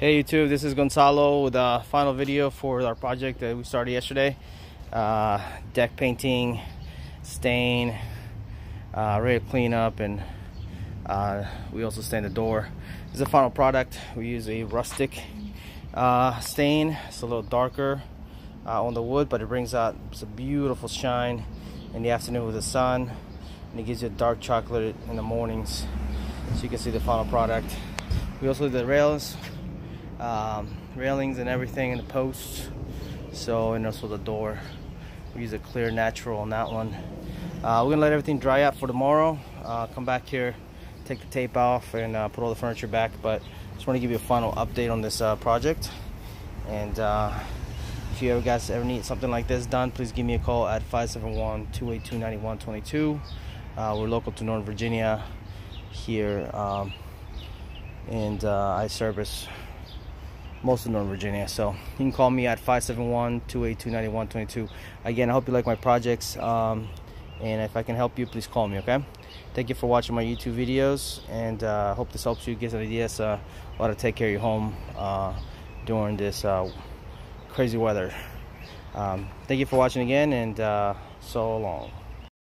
Hey YouTube, this is Gonzalo with a final video for our project that we started yesterday. Uh, deck painting, stain, uh, ready to clean up and uh, we also stain the door. This is the final product. We use a rustic uh, stain. It's a little darker uh, on the wood but it brings out a beautiful shine in the afternoon with the sun and it gives you a dark chocolate in the mornings so you can see the final product. We also did the rails um, railings and everything in the posts. So and also the door. We use a clear natural on that one. Uh, we're gonna let everything dry out for tomorrow. Uh, come back here take the tape off and uh, put all the furniture back but just want to give you a final update on this uh, project. And uh, if you ever guys ever need something like this done please give me a call at 571-282-9122 uh, we're local to Northern Virginia here um, and I service most of Northern Virginia. So you can call me at 571-282-9122. Again, I hope you like my projects. Um, and if I can help you, please call me, okay? Thank you for watching my YouTube videos. And I uh, hope this helps you get some ideas uh, how to take care of your home uh, during this uh, crazy weather. Um, thank you for watching again, and uh, so long.